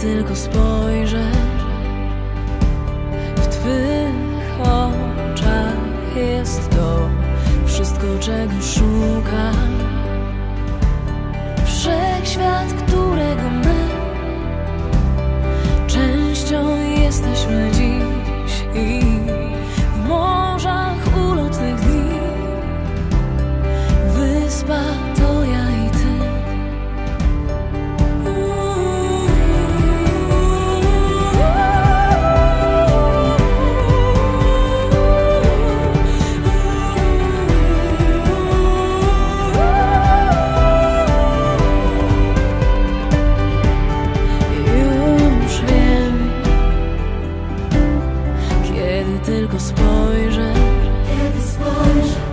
tylko spojrzę w Twych oczach jest to wszystko, czego szukam. Wszechświat, który Kiedy tylko spojrzę, kiedy spojrzę.